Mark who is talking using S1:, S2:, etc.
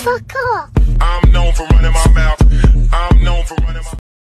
S1: fuck off.